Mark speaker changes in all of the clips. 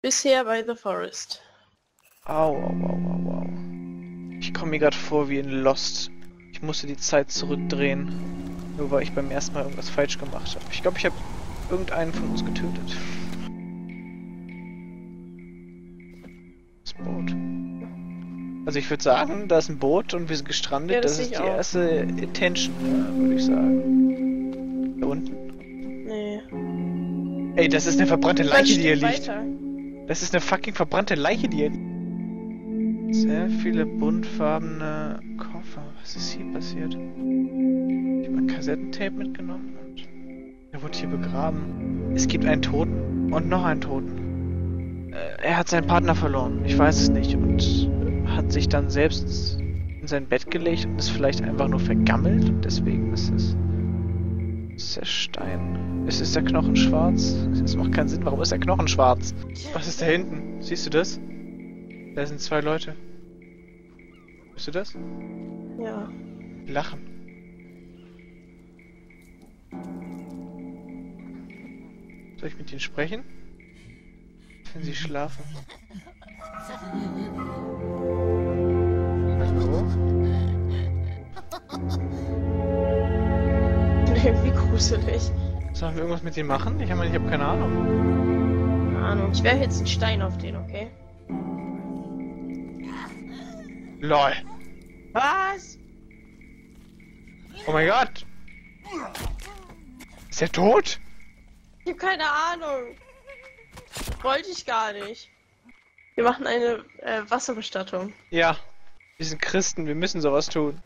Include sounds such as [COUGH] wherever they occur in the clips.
Speaker 1: Bisher bei The Forest.
Speaker 2: Au, au, au, au, au. Ich komme mir gerade vor wie in Lost. Ich musste die Zeit zurückdrehen. Nur weil ich beim ersten Mal irgendwas falsch gemacht habe. Ich glaube, ich habe irgendeinen von uns getötet. Das Boot. Also ich würde sagen, da ist ein Boot und wir sind gestrandet.
Speaker 1: Ja, das
Speaker 2: das, ist die
Speaker 1: auch.
Speaker 2: erste Intention, würde ich sagen. Da unten.
Speaker 1: Nee.
Speaker 2: Ey, das ist eine verbrannte Leiche, die hier liegt.
Speaker 1: weiter.
Speaker 2: Das ist eine fucking verbrannte Leiche, die hier. Sehr viele buntfarbene Koffer. Was ist hier passiert? Ich habe ein Kassettentape mitgenommen und er wurde hier begraben. Es gibt einen Toten und noch einen Toten. Äh, Er hat seinen Partner verloren. Ich weiß es nicht. Und hat sich dann selbst in sein Bett gelegt und ist vielleicht einfach nur vergammelt. Und deswegen ist es. Ist der Stein. Es ist der Knochen schwarz. Das macht keinen Sinn. Warum ist der Knochen schwarz? Was ist da hinten? Siehst du das? Da sind zwei Leute. Siehst du das?
Speaker 1: Ja.
Speaker 2: Lachen. Soll ich mit ihnen sprechen? Wenn sie schlafen. Hallo? [LAUGHS]
Speaker 1: Irgendwie gruselig.
Speaker 2: Sollen wir irgendwas mit ihnen machen? Ich habe ich hab keine Ahnung.
Speaker 1: Keine Ahnung. Ich werfe jetzt einen Stein auf den, okay?
Speaker 2: LOL.
Speaker 1: Was?
Speaker 2: Oh mein Gott. Ist er tot?
Speaker 1: Ich habe keine Ahnung. Wollte ich gar nicht. Wir machen eine äh, Wasserbestattung.
Speaker 2: Ja. Wir sind Christen, wir müssen sowas tun.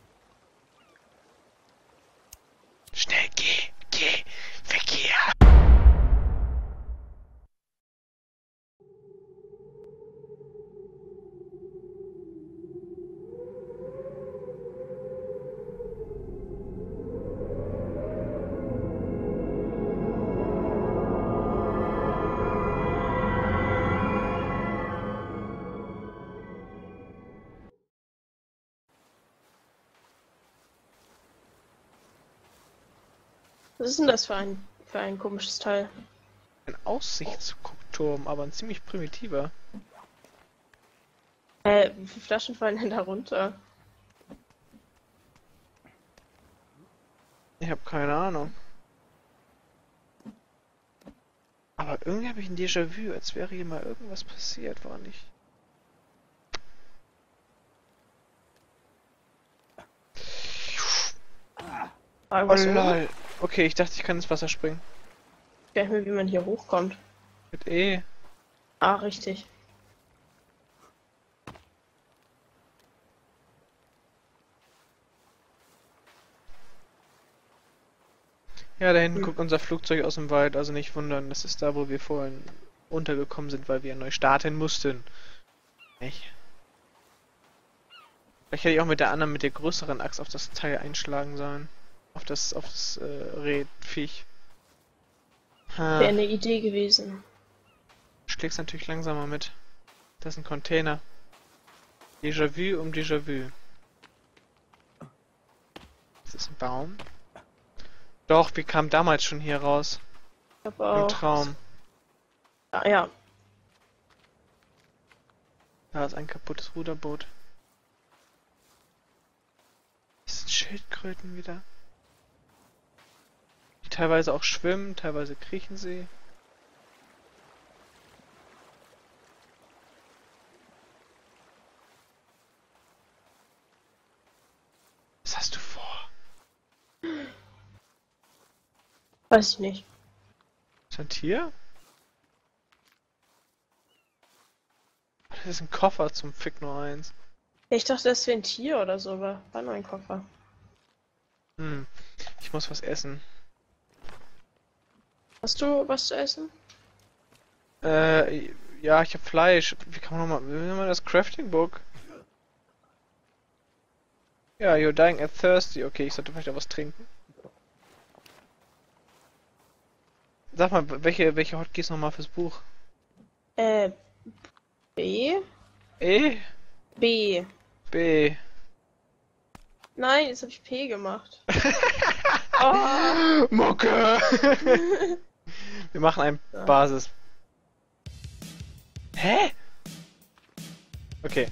Speaker 1: Ist denn das für ein, für ein komisches Teil?
Speaker 2: Ein Aussichtsturm, aber ein ziemlich primitiver.
Speaker 1: Äh, wie viele Flaschen fallen denn da runter?
Speaker 2: Ich habe keine Ahnung. Aber irgendwie habe ich ein Déjà-vu, als wäre hier mal irgendwas passiert, war nicht. Oh lol. Okay, ich dachte, ich kann ins Wasser springen.
Speaker 1: Ich weiß mehr, wie man hier hochkommt.
Speaker 2: Mit E.
Speaker 1: Ah, richtig.
Speaker 2: Ja, da hinten
Speaker 1: Hm.
Speaker 2: guckt unser Flugzeug aus dem Wald, also nicht wundern, das ist da, wo wir vorhin untergekommen sind, weil wir neu starten mussten. Nicht? Vielleicht hätte ich auch mit der anderen, mit der größeren Axt auf das Teil einschlagen sollen. Auf das, auf das äh, Redviech.
Speaker 1: Wäre
Speaker 2: Ha,
Speaker 1: eine Idee gewesen.
Speaker 2: schlägst natürlich langsamer mit. Das ist ein Container. Déjà-vu um Déjà-vu. Das ist ein Baum. Doch, wir kamen damals schon hier raus.
Speaker 1: Ich hab
Speaker 2: Im
Speaker 1: auch.
Speaker 2: Traum.
Speaker 1: Ah, ja.
Speaker 2: Da ist ein kaputtes Ruderboot. Das sind Schildkröten wieder. Teilweise auch schwimmen, teilweise kriechen sie. Was hast du vor?
Speaker 1: Weiß ich nicht.
Speaker 2: Ist ein Tier? Das ist ein Koffer zum Fick nur eins.
Speaker 1: Ich dachte, das wäre ein Tier oder so, aber war nur ein Koffer.
Speaker 2: Hm. Ich muss was essen.
Speaker 1: Hast du was zu essen?
Speaker 2: Äh, ja, ich hab Fleisch. Wie kann man nochmal, wie nennt man das Crafting Book? Ja, you're dying and thirsty. Okay, ich sollte vielleicht auch was trinken. Sag mal, welche, welche Hotkeys nochmal fürs Buch?
Speaker 1: Äh, B?
Speaker 2: E?
Speaker 1: B.
Speaker 2: B.
Speaker 1: Nein, jetzt habe ich P gemacht. [LAUGHS] oh,
Speaker 2: Mucke! [LAUGHS] Wir machen ein
Speaker 1: Ja.
Speaker 2: Basis. Hä? Okay.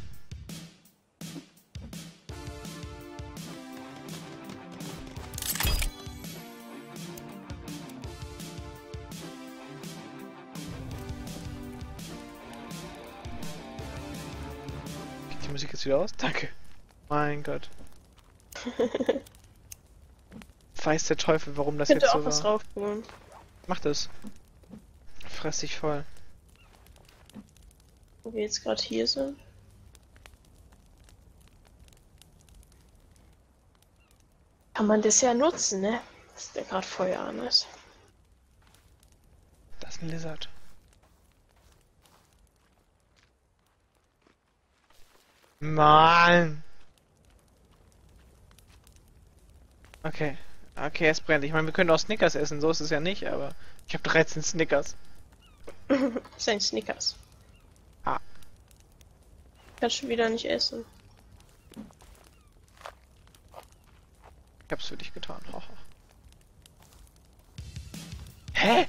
Speaker 2: Geht die Musik jetzt wieder aus? Danke. Mein Gott. [LAUGHS] Weiß der Teufel, warum das
Speaker 1: Könnte
Speaker 2: jetzt
Speaker 1: auch
Speaker 2: so
Speaker 1: was
Speaker 2: war. Mach das. Fress dich voll.
Speaker 1: Wo wir jetzt gerade hier sind. Kann man das ja nutzen, ne? Dass der gerade Feuer an ist.
Speaker 2: Das ist ein Lizard. Mann! Okay. Okay, es brennt. Ich meine, wir können auch Snickers essen, so ist es ja nicht, aber ich habe 13 Snickers.
Speaker 1: Sein Snickers.
Speaker 2: Ah.
Speaker 1: Kannst du wieder nicht essen.
Speaker 2: Ich hab's für dich getan. Haha. Hä?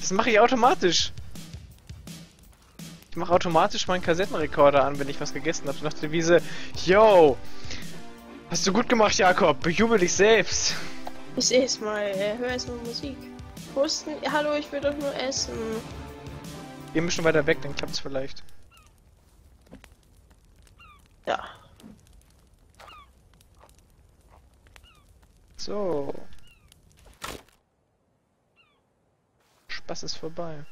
Speaker 2: Das mache ich automatisch. Ich mache automatisch meinen Kassettenrekorder an, wenn ich was gegessen habe. Nach der Wiese, yo! Hast du gut gemacht, Jakob. Bejubel dich selbst.
Speaker 1: Ich sehe es mal, äh, hör erst mal Musik. Husten, hallo, ich will doch nur essen.
Speaker 2: Geh ein bisschen weiter weg, dann klappt's vielleicht.
Speaker 1: Ja.
Speaker 2: So. Spaß ist vorbei.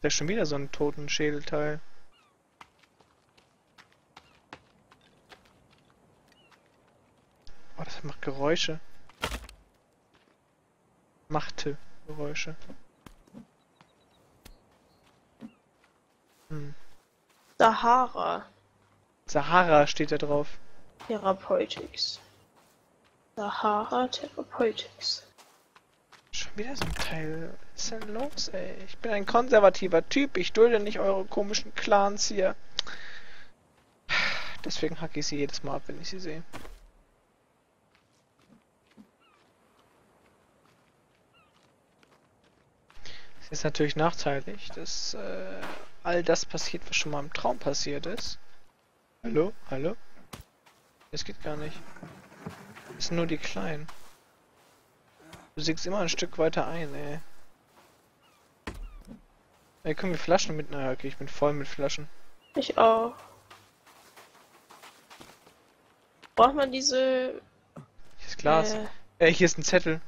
Speaker 2: Da ist schon wieder so ein toten Schädelteil. Oh, das macht Geräusche. Machte Geräusche. Hm.
Speaker 1: Sahara
Speaker 2: Sahara steht da drauf.
Speaker 1: Therapeutics. Sahara Therapeutics.
Speaker 2: Schon wieder so ein Teil. Was ist denn los, ey? Ich bin ein konservativer Typ. Ich dulde nicht eure komischen Clans hier. Deswegen hacke ich sie jedes Mal ab, wenn ich sie sehe. Ist natürlich nachteilig, dass äh, all das passiert, was schon mal im Traum passiert ist. Hallo? Hallo? Das geht gar nicht. Das sind nur die Kleinen. Du siegst immer ein Stück weiter ein, ey. Ey, können wir Flaschen mit? Na, okay, ich bin voll mit Flaschen.
Speaker 1: Ich auch. Braucht man diese
Speaker 2: Hier ist Glas.
Speaker 1: äh,
Speaker 2: Ey, hier ist ein Zettel.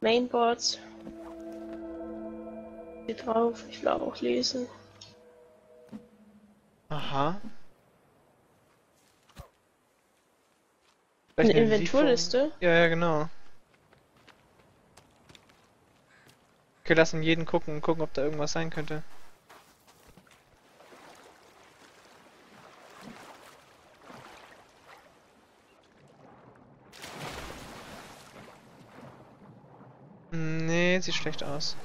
Speaker 1: Mainboards? Hier drauf, ich will auch lesen.
Speaker 2: Aha.
Speaker 1: Eine
Speaker 2: Vielleicht Lieferung.
Speaker 1: Inventurliste?
Speaker 2: Ja, ja, genau. Okay, lass in jeden gucken und gucken, ob da irgendwas sein könnte. Nee, sieht schlecht aus.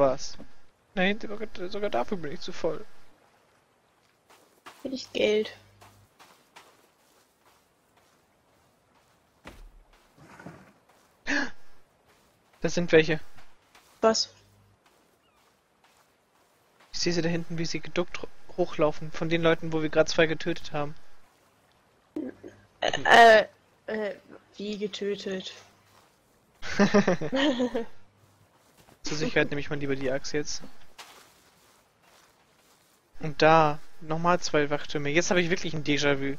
Speaker 2: Was. Nein, sogar, dafür bin ich zu voll.
Speaker 1: Will ich Geld.
Speaker 2: Das sind welche.
Speaker 1: Was?
Speaker 2: Ich sehe sie da hinten, wie sie geduckt hochlaufen. Von den Leuten, wo wir gerade zwei getötet haben.
Speaker 1: Äh, äh, wie getötet? [LAUGHS]
Speaker 2: Zur Sicherheit nehme ich mal lieber die Axt jetzt. Und da, nochmal zwei Wachtürme. Jetzt habe ich wirklich ein Déjà-vu.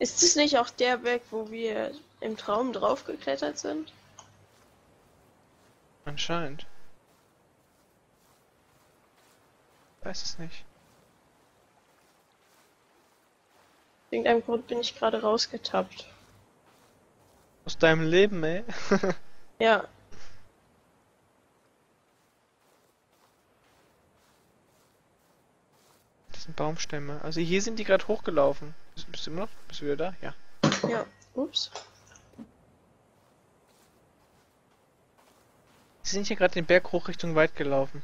Speaker 1: Ist es nicht auch der Berg, wo wir im Traum draufgeklettert sind?
Speaker 2: Anscheinend. Weiß es nicht.
Speaker 1: Aus irgendeinem Grund bin ich gerade rausgetappt.
Speaker 2: Aus deinem Leben, ey. [LAUGHS]
Speaker 1: Ja,
Speaker 2: Das sind Baumstämme. Also hier sind die gerade hochgelaufen. Bist, du immer noch? Bist du wieder da? Ja.
Speaker 1: ja. Ups.
Speaker 2: Sie sind hier gerade den Berg hoch Richtung Wald gelaufen.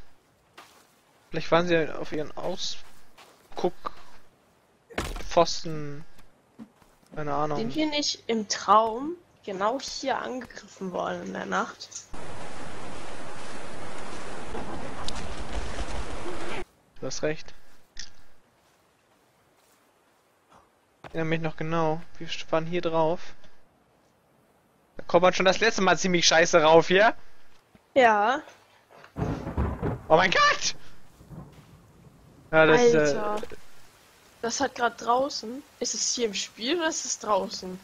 Speaker 2: Vielleicht waren sie auf ihren Ausguckpfosten Keine Ahnung.
Speaker 1: Sind wir nicht im Traum genau hier angegriffen worden in der Nacht?
Speaker 2: Du hast recht. Ich erinnere mich noch genau. Wir waren hier drauf. Da kommt man schon das letzte Mal ziemlich scheiße rauf hier.
Speaker 1: Ja.
Speaker 2: Oh mein Gott! Ja, das
Speaker 1: Alter.
Speaker 2: Äh,
Speaker 1: das hat gerade draußen. Ist es hier im Spiel oder ist es draußen?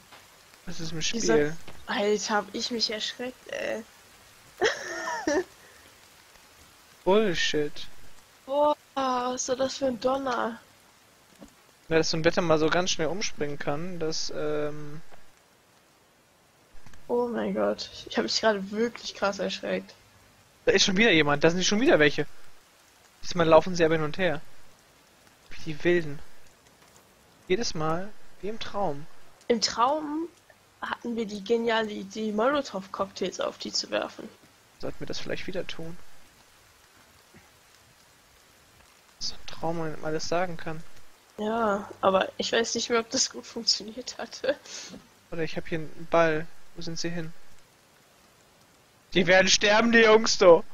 Speaker 2: das ist im Spiel.
Speaker 1: Dieser- Alter, hab ich mich erschreckt, ey. [LAUGHS]
Speaker 2: Bullshit.
Speaker 1: Boah, was ist denn das für ein Donner?
Speaker 2: Ja, dass so ein Wetter mal so ganz schnell umspringen kann, das, ähm,
Speaker 1: Oh mein Gott. Ich habe mich gerade wirklich krass erschreckt.
Speaker 2: Da ist schon wieder jemand, da sind schon wieder welche. Diesmal laufen sie aber hin und her. Wie die Wilden. Jedes Mal, wie im Traum.
Speaker 1: Im Traum hatten wir die geniale Idee, Molotow-Cocktails auf die zu werfen.
Speaker 2: Sollten wir das vielleicht wieder tun? So ein Traum, man alles sagen kann.
Speaker 1: Ja, aber ich weiß nicht mehr, ob das gut funktioniert hatte.
Speaker 2: Oder ich habe hier einen Ball. Wo sind sie hin? Die werden sterben, die Jungs, du.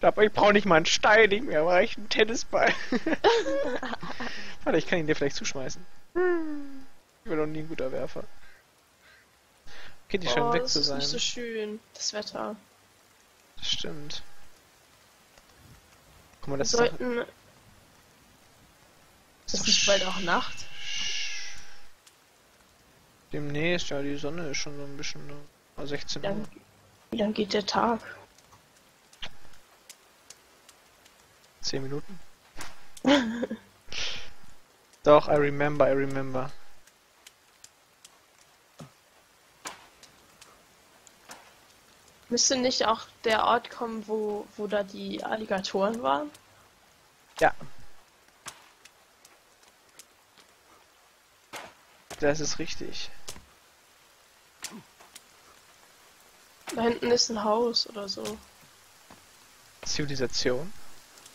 Speaker 2: Aber ich brauche nicht mal einen Stein, ich mir reicht einen Tennisball. [LAUGHS] Warte, ich kann ihn dir vielleicht zuschmeißen. Ich bin noch nie ein guter Werfer. Okay, die scheinen weg
Speaker 1: das
Speaker 2: zu
Speaker 1: ist
Speaker 2: sein.
Speaker 1: nicht so schön, das Wetter.
Speaker 2: Das stimmt. Guck mal,
Speaker 1: Wir
Speaker 2: das ist doch,
Speaker 1: sollten...
Speaker 2: ist
Speaker 1: nicht bald auch Nacht?
Speaker 2: Demnächst, ja, die Sonne ist schon so ein bisschen, ne? Ah, 16 Uhr.
Speaker 1: Dann, wie lang geht der Tag?
Speaker 2: 10 Minuten. [LAUGHS] Doch, I remember, I remember.
Speaker 1: Müsste nicht auch der Ort kommen, wo, wo da die Alligatoren waren?
Speaker 2: Ja. Das ist richtig.
Speaker 1: Da hinten ist ein Haus oder so.
Speaker 2: Zivilisation.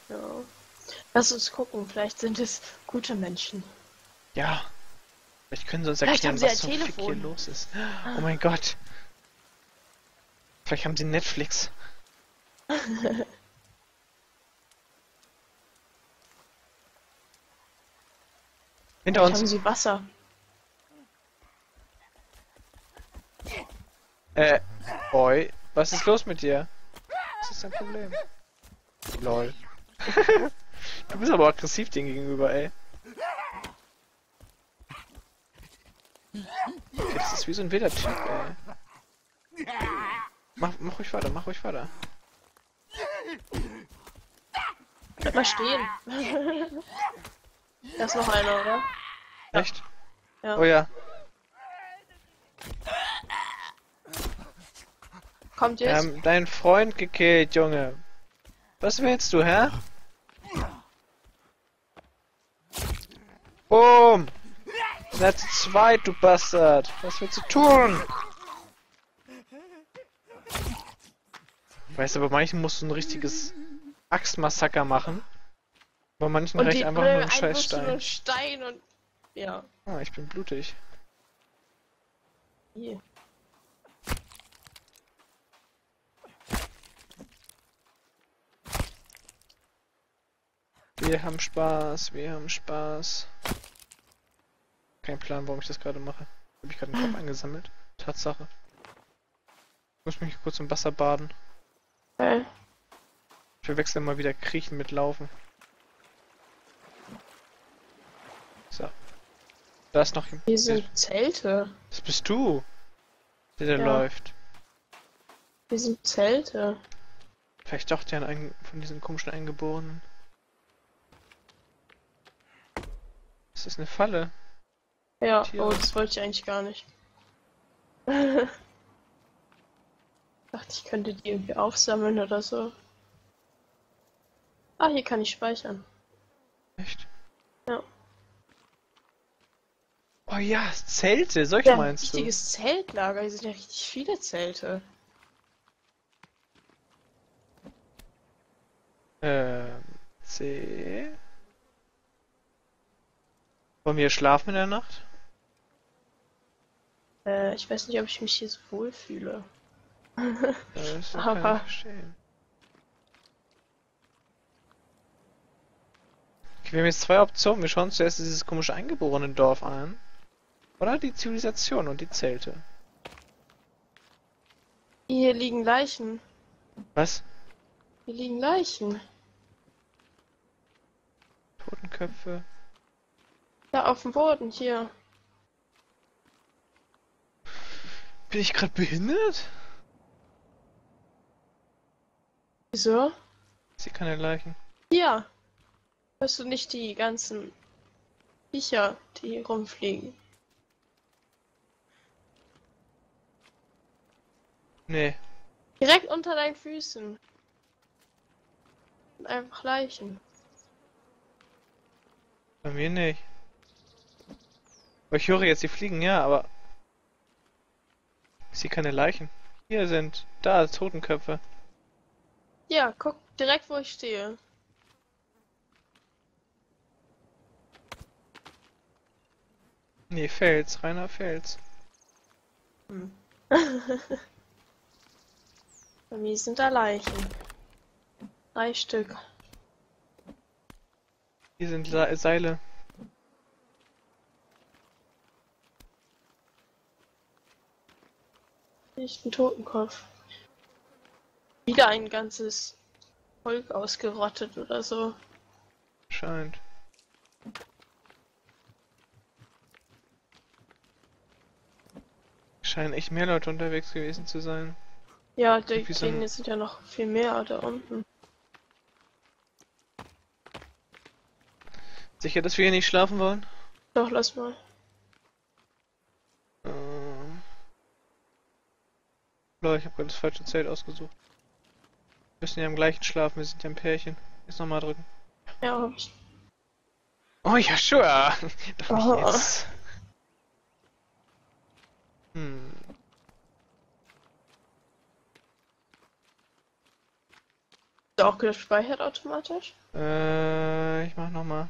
Speaker 1: Ja. Lass uns gucken, vielleicht sind es gute Menschen.
Speaker 2: Ja. Vielleicht können sie uns
Speaker 1: Vielleicht
Speaker 2: erklären, was zum Fick hier los ist. Oh mein Gott. Vielleicht haben sie Netflix. [LAUGHS] Hinter
Speaker 1: Vielleicht haben
Speaker 2: uns.
Speaker 1: sie Wasser.
Speaker 2: Äh, Boy, was ist los mit dir? Was ist dein Problem? Lol. [LAUGHS] du bist aber aggressiv dem gegenüber, ey. Okay, das ist wie so ein wilder Typ, ey. Mach, mach ruhig weiter, mach ruhig weiter.
Speaker 1: Bleib mal stehen. da ist noch einer, oder?
Speaker 2: Echt?
Speaker 1: Ja.
Speaker 2: Oh ja.
Speaker 1: Kommt
Speaker 2: Wir
Speaker 1: jetzt?
Speaker 2: haben deinen Freund gekillt, Junge. Was willst du, hä? Boom! Seid zu zweit, du Bastard! Was willst du tun? Weißt du, bei manchen musst du ein richtiges Axtmassaker machen. Bei manchen
Speaker 1: und
Speaker 2: reicht einfach nur ein scheiß Stein.
Speaker 1: ein Stein und. Ja.
Speaker 2: Ah, ich bin blutig.
Speaker 1: Hier.
Speaker 2: Wir haben Spaß, wir haben Spaß. Kein Plan, warum ich das gerade mache. Habe ich gerade den Kopf eingesammelt. Tatsache. Ich muss mich kurz im Wasser baden.
Speaker 1: Okay.
Speaker 2: Ich verwechsel mal wieder Kriechen mit Laufen. So. Da ist noch jemand.
Speaker 1: Hier sind Zelte.
Speaker 2: Das bist du. Der, der
Speaker 1: Ja.
Speaker 2: läuft.
Speaker 1: Hier sind Zelte.
Speaker 2: Vielleicht doch der ein, von diesen komischen Eingeborenen. Ist das eine Falle?
Speaker 1: Ja,
Speaker 2: Tiere.
Speaker 1: oh, das wollte ich eigentlich gar nicht. [LAUGHS] Dachte, ich könnte die irgendwie aufsammeln oder so. Ah, hier kann ich speichern.
Speaker 2: Echt?
Speaker 1: Ja.
Speaker 2: Oh ja, Zelte, solche
Speaker 1: Ja, ein
Speaker 2: meinst du?
Speaker 1: richtiges Zeltlager. Hier sind ja richtig viele Zelte.
Speaker 2: Ähm, C. Wollen wir schlafen in der Nacht?
Speaker 1: Äh, ich weiß nicht, ob ich mich hier so wohlfühle.
Speaker 2: Das [LAUGHS] kann
Speaker 1: Aber-
Speaker 2: verstehen. Okay, wir haben jetzt zwei Optionen. Wir schauen zuerst dieses komische eingeborene Dorf an. Oder die Zivilisation und die Zelte.
Speaker 1: Hier liegen Leichen.
Speaker 2: Was?
Speaker 1: Hier liegen Leichen.
Speaker 2: Totenköpfe.
Speaker 1: Ja, auf dem Boden, hier.
Speaker 2: Bin ich gerade behindert?
Speaker 1: Wieso?
Speaker 2: Ich sehe keine Leichen.
Speaker 1: Hier. Hörst du nicht die ganzen Viecher, die hier rumfliegen?
Speaker 2: Nee.
Speaker 1: Direkt unter deinen Füßen. Sind einfach Leichen.
Speaker 2: Bei mir nicht. Ich höre jetzt die Fliegen, ja, aber... Ich sehe keine Leichen. Hier sind... Da, Totenköpfe.
Speaker 1: Ja, guck direkt, wo ich stehe.
Speaker 2: Nee, Fels. Reiner Fels.
Speaker 1: Hm. [LAUGHS] Bei mir sind da Leichen. Drei Stück.
Speaker 2: Hier sind Se Seile.
Speaker 1: Nicht ein Totenkopf. Wieder ein ganzes Volk ausgerottet oder so.
Speaker 2: Scheint. Scheinen echt mehr Leute unterwegs gewesen zu sein.
Speaker 1: Ja, die, denen sind ja noch viel mehr da unten.
Speaker 2: Sicher, dass wir hier nicht schlafen wollen?
Speaker 1: Doch, lass mal.
Speaker 2: Lol, ich habe gerade das falsche Zelt ausgesucht. Wir müssen ja im gleichen schlafen, wir sind ja ein Pärchen. Jetzt nochmal drücken.
Speaker 1: Ja, hab ich.
Speaker 2: Oh ja, sure! [LAUGHS]
Speaker 1: Oh.
Speaker 2: jetzt. Hm.
Speaker 1: Ist auch gespeichert automatisch?
Speaker 2: Äh, ich mach nochmal.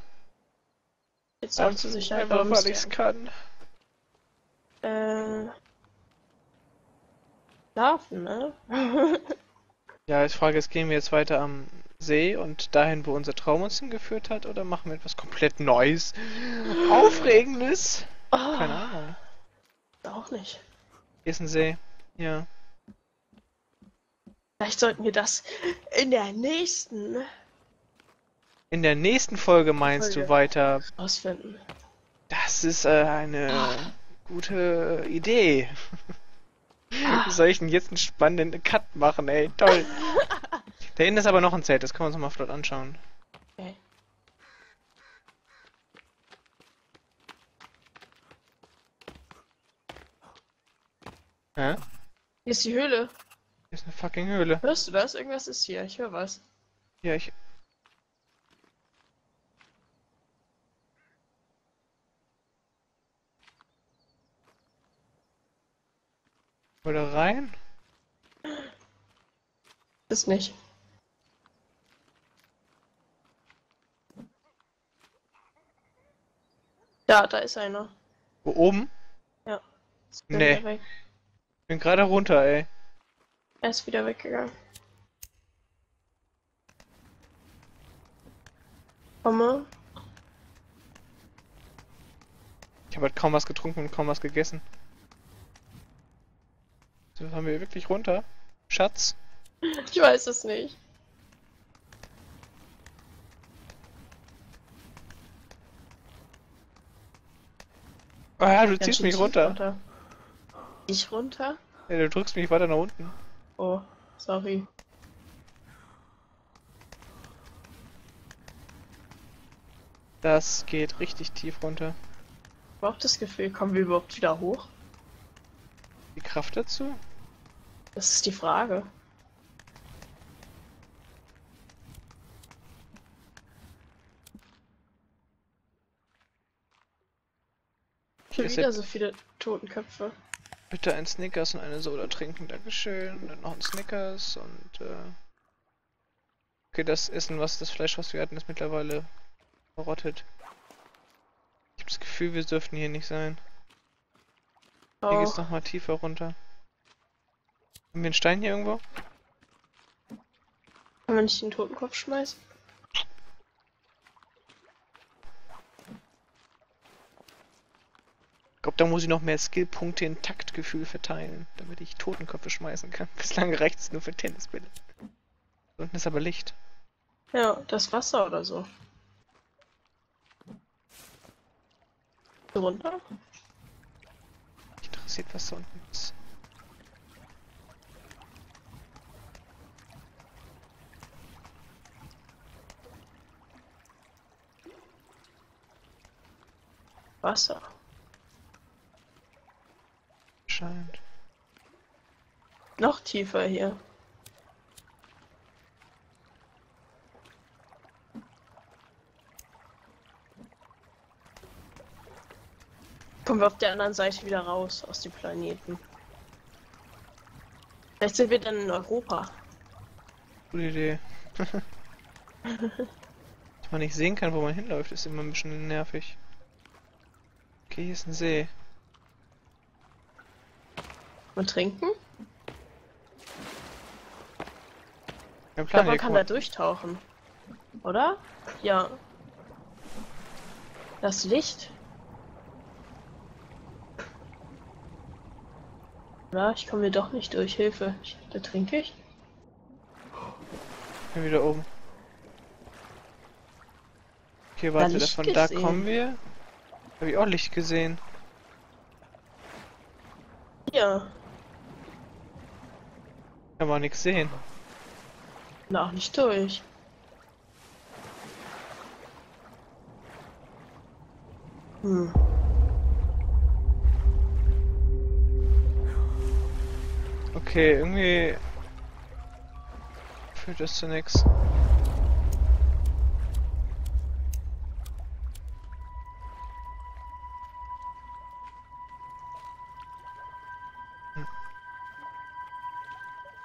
Speaker 1: Jetzt zur Sicherheit.
Speaker 2: Einfach,
Speaker 1: warum
Speaker 2: weil
Speaker 1: ist
Speaker 2: ich's kann.
Speaker 1: Äh. Schlafen, ne? [LAUGHS]
Speaker 2: Ja, ich frage, ist, gehen wir jetzt weiter am See und dahin, wo unser Traum uns hingeführt hat, oder machen wir etwas komplett Neues? [LAUGHS] Aufregendes?
Speaker 1: Oh,
Speaker 2: Keine Ahnung.
Speaker 1: auch nicht.
Speaker 2: Hier ist ein See. Ja.
Speaker 1: Vielleicht sollten wir das in der nächsten
Speaker 2: In der nächsten Folge meinst du
Speaker 1: Folge.
Speaker 2: weiter.
Speaker 1: ausfinden.
Speaker 2: Das ist äh, eine gute Idee. [LAUGHS]
Speaker 1: Ah.
Speaker 2: Wie soll ich denn jetzt einen spannenden Cut machen, ey? Toll. [LAUGHS] da hinten ist aber noch ein Zelt, das können wir uns mal flott anschauen.
Speaker 1: Okay.
Speaker 2: Hä?
Speaker 1: Hier ist die Höhle.
Speaker 2: Hier ist eine fucking Höhle.
Speaker 1: Hörst du das? Irgendwas ist hier. Ich höre was.
Speaker 2: Ja, ich. Oder rein?
Speaker 1: Ist nicht. Da, da ist einer.
Speaker 2: Wo oben?
Speaker 1: Ist wieder
Speaker 2: Nee. Ich bin gerade runter, ey.
Speaker 1: Er ist wieder weggegangen. Komme.
Speaker 2: Ich habe halt kaum was getrunken und kaum was gegessen. So, haben wir wirklich runter? Schatz?
Speaker 1: Ich weiß es nicht.
Speaker 2: Ah, du ziehst mich
Speaker 1: tief
Speaker 2: runter.
Speaker 1: Ich runter?
Speaker 2: Ja, du drückst mich weiter nach unten.
Speaker 1: Oh, sorry.
Speaker 2: Das geht richtig tief runter.
Speaker 1: Überhaupt das Gefühl, kommen wir überhaupt wieder hoch?
Speaker 2: Die Kraft dazu?
Speaker 1: Das ist die Frage. Schon
Speaker 2: Ist
Speaker 1: wieder so viele Totenköpfe.
Speaker 2: Bitte ein Snickers und eine Soda trinken, Dankeschön. Und dann noch ein Snickers und äh. Okay, das Essen, was das Fleisch, was wir hatten, ist mittlerweile verrottet. Ich habe das Gefühl, wir dürften hier nicht sein. Hier
Speaker 1: Oh,
Speaker 2: geht's nochmal tiefer runter. Haben wir einen Stein hier irgendwo?
Speaker 1: kann man nicht den Totenkopf schmeißen?
Speaker 2: Ich glaube, da muss ich noch mehr Skillpunkte in Taktgefühl verteilen, damit ich Totenköpfe schmeißen kann. [LAUGHS] Bislang reicht es nur für Tennisbälle. Unten ist aber Licht.
Speaker 1: Ja, das Wasser oder so. So runter?
Speaker 2: Interessiert, was da unten ist.
Speaker 1: Wasser.
Speaker 2: Scheint.
Speaker 1: Noch tiefer hier. Kommen wir auf der anderen Seite wieder raus aus dem Planeten. Vielleicht sind wir dann in Europa.
Speaker 2: Gute Idee. [LAUGHS] Dass man nicht sehen kann, wo man hinläuft, ist immer ein bisschen nervig. Okay, hier ist ein See.
Speaker 1: Und trinken?
Speaker 2: Kein
Speaker 1: Ich glaube,
Speaker 2: Plan,
Speaker 1: man kann da durchtauchen. Oder? Ja. Das Licht. Ja, ich komme hier doch nicht durch. Hilfe. Ich, da trinke ich.
Speaker 2: Ich bin wieder oben. Okay, warte,
Speaker 1: Licht
Speaker 2: davon da
Speaker 1: gesehen.
Speaker 2: kommen wir. Habe ich auch Licht gesehen.
Speaker 1: Ja.
Speaker 2: Kann man nichts sehen.
Speaker 1: Na, auch nicht durch. Hm.
Speaker 2: Okay, irgendwie führt das zu nichts. Hm.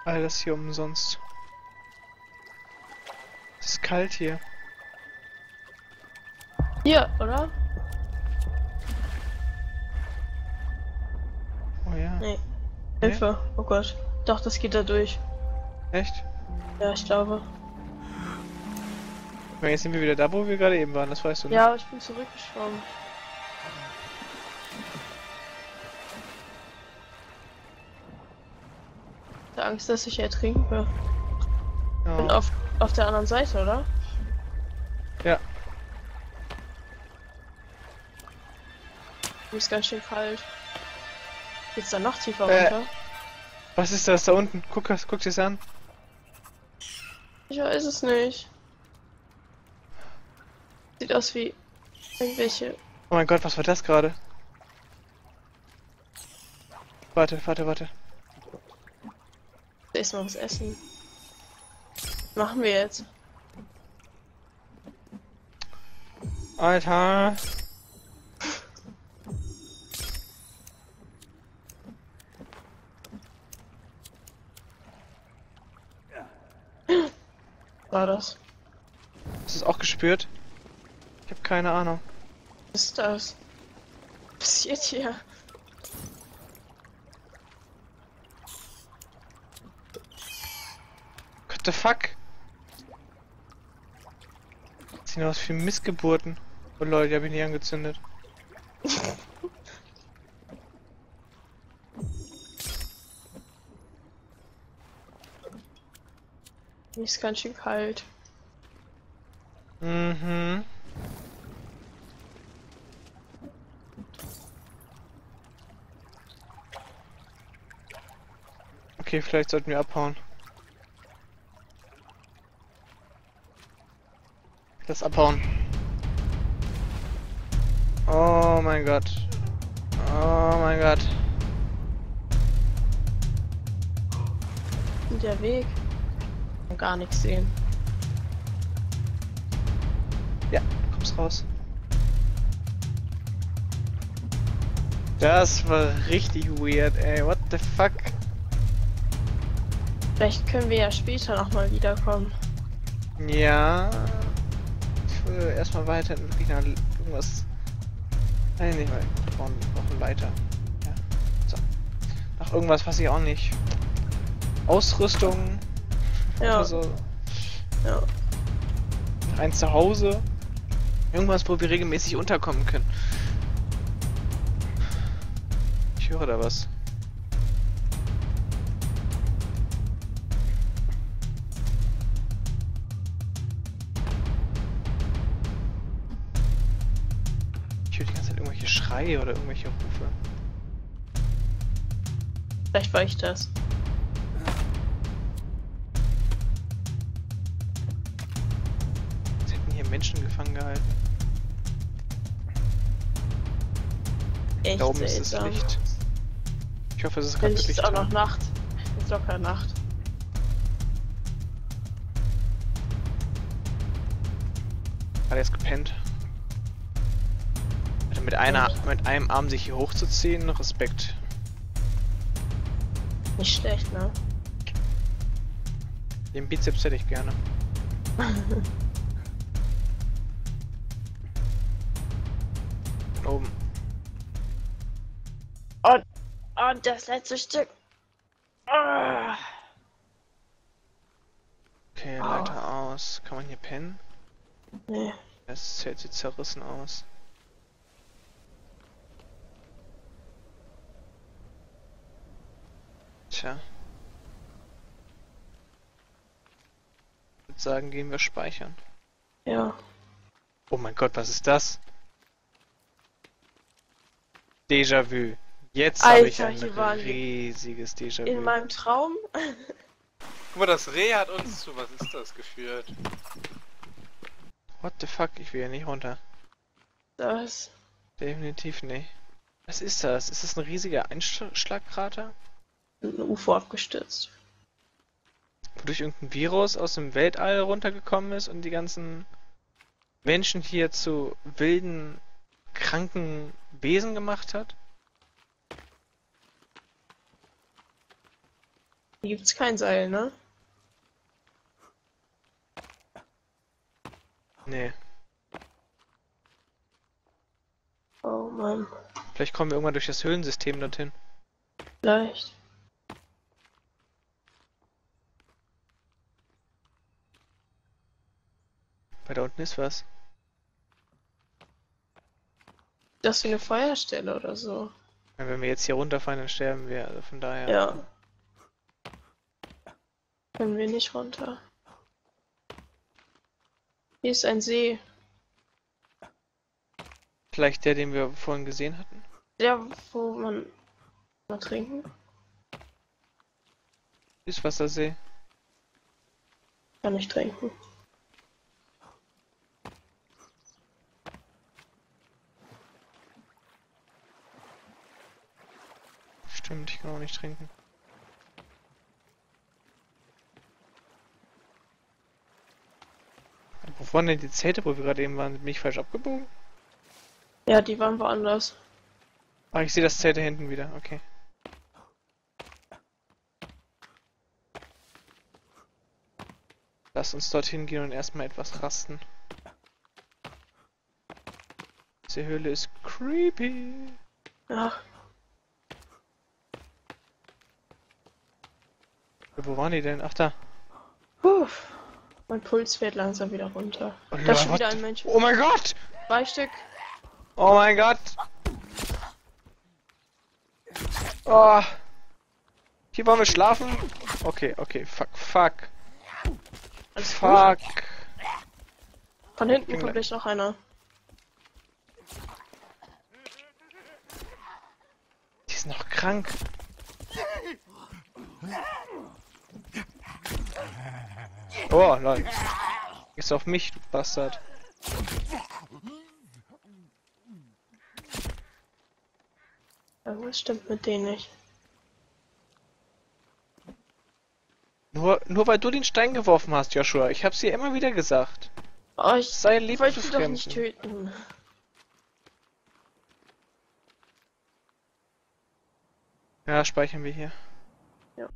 Speaker 2: All das hier umsonst. Es ist kalt hier.
Speaker 1: Hier, oder?
Speaker 2: Oh ja.
Speaker 1: Nee. Hilfe. Oh Gott. Doch, das geht da durch.
Speaker 2: Echt?
Speaker 1: Ja, ich glaube.
Speaker 2: Meine, jetzt sind wir wieder da, wo wir gerade eben waren, das weißt du. ne?
Speaker 1: Ja, ich bin zurückgeschwommen. Ich hab Angst, dass ich ertrinke. Bin
Speaker 2: Ja.
Speaker 1: auf, auf der anderen Seite, oder?
Speaker 2: Ja.
Speaker 1: Mir ist ganz schön kalt. Geht's da noch tiefer
Speaker 2: Äh.
Speaker 1: runter?
Speaker 2: Was ist das da unten? Guck, das- guck dir's an.
Speaker 1: Ich weiß es nicht. Sieht aus wie irgendwelche.
Speaker 2: Oh mein Gott, was war das gerade? Warte, warte, warte.
Speaker 1: Erstmal was essen. Machen wir jetzt.
Speaker 2: Alter.
Speaker 1: War das?
Speaker 2: Hast du es auch gespürt? Ich habe keine Ahnung.
Speaker 1: Was ist das? Was passiert hier?
Speaker 2: What the fuck? Das sieht aus wie Missgeburten. Oh Leute, die habe ich nicht angezündet.
Speaker 1: Mir ist ganz schön kalt.
Speaker 2: Mhm. Okay, vielleicht sollten wir abhauen. Das abhauen. Oh mein Gott. Oh mein Gott.
Speaker 1: Der Weg. Gar nichts sehen.
Speaker 2: Ja, kommst raus. Das war richtig weird, ey. What the fuck?
Speaker 1: Vielleicht können wir ja später nochmal wiederkommen.
Speaker 2: Ja. Ich will erstmal weiter in nach irgendwas. Nein, nicht mal. Wir brauchen, brauchen Leiter. Ja. So. Noch irgendwas, was ich auch nicht. Ausrüstung.
Speaker 1: Ja,
Speaker 2: Also
Speaker 1: ja.
Speaker 2: ein Zuhause. Irgendwas, wo wir regelmäßig unterkommen können. Ich höre da was. Ich höre die ganze Zeit irgendwelche Schreie oder irgendwelche Rufe.
Speaker 1: Vielleicht war ich das.
Speaker 2: Menschen gefangen gehalten.
Speaker 1: Echt
Speaker 2: Da oben ist das
Speaker 1: seltsam.
Speaker 2: Licht. Ich hoffe, es ist gerade
Speaker 1: ist
Speaker 2: wirklich
Speaker 1: es auch noch. Nacht. Ist locker Nacht.
Speaker 2: Hat er jetzt gepennt? Alter, mit, einer, mit einem Arm sich hier hochzuziehen, Respekt.
Speaker 1: Nicht schlecht, ne?
Speaker 2: Den Bizeps hätte ich gerne. [LAUGHS]
Speaker 1: Und, und das letzte Stück. Ah.
Speaker 2: Okay,
Speaker 1: Au.
Speaker 2: Leiter aus. Kann man hier pennen?
Speaker 1: Nee.
Speaker 2: Das Zelt sieht zerrissen aus. Tja. Ich würde sagen, gehen wir speichern.
Speaker 1: Ja.
Speaker 2: Oh mein Gott, was ist das? Déjà-vu. Jetzt habe ich ein riesiges
Speaker 1: In
Speaker 2: Déjà-vu.
Speaker 1: meinem Traum.
Speaker 3: Guck mal, das Reh hat uns zu, was ist das, geführt.
Speaker 2: What the fuck? Ich will hier nicht runter.
Speaker 1: Das.
Speaker 2: Definitiv nicht. Was ist das? Ist das ein riesiger Einschlagkrater?
Speaker 1: Ein UFO abgestürzt.
Speaker 2: Wodurch irgendein Virus aus dem Weltall runtergekommen ist und die ganzen Menschen hier zu wilden, kranken Wesen gemacht hat?
Speaker 1: Hier gibt's kein Seil, ne?
Speaker 2: Nee.
Speaker 1: Oh Mann.
Speaker 2: Vielleicht kommen wir irgendwann durch das Höhlensystem dorthin.
Speaker 1: Vielleicht.
Speaker 2: Weil da unten ist was.
Speaker 1: Das ist wie eine Feuerstelle oder so.
Speaker 2: Ja, wenn wir jetzt hier runterfallen, dann sterben wir. Also von daher.
Speaker 1: Ja. Können wir nicht runter. Hier ist ein See.
Speaker 2: Vielleicht der, den wir vorhin gesehen hatten.
Speaker 1: Der, wo man mal trinken.
Speaker 2: Süßwassersee.
Speaker 1: Kann ich trinken.
Speaker 2: Stimmt, ich kann auch nicht trinken. Wo waren denn die Zelte, wo wir gerade eben waren? Bin ich falsch abgebogen?
Speaker 1: Ja, die waren woanders.
Speaker 2: Ah, ich sehe das Zelt da hinten wieder. Okay. Lass uns dorthin gehen und erstmal etwas rasten. Diese Höhle ist creepy.
Speaker 1: Ja,
Speaker 2: Wo waren die denn? Ach da.
Speaker 1: Puh. Mein Puls fährt langsam wieder runter.
Speaker 2: Oh,
Speaker 1: Da ist schon wieder ein Mensch.
Speaker 2: Oh mein Gott!
Speaker 1: Zwei Stück.
Speaker 2: Oh mein Gott! Oh. Hier wollen wir schlafen? Okay, okay, fuck, fuck,
Speaker 1: Alles gut.
Speaker 2: fuck.
Speaker 1: Von hinten kommt
Speaker 2: gleich
Speaker 1: noch einer.
Speaker 2: Die ist noch krank. Oh, lol. Ist auf mich, du Bastard.
Speaker 1: Irgendwas stimmt mit denen nicht.
Speaker 2: Nur, nur weil du den Stein geworfen hast, Joshua. Ich hab's dir immer wieder gesagt.
Speaker 1: Oh, ich
Speaker 2: Sei lieb
Speaker 1: wollte sie doch nicht töten.
Speaker 2: Ja, speichern wir hier.
Speaker 1: Ja.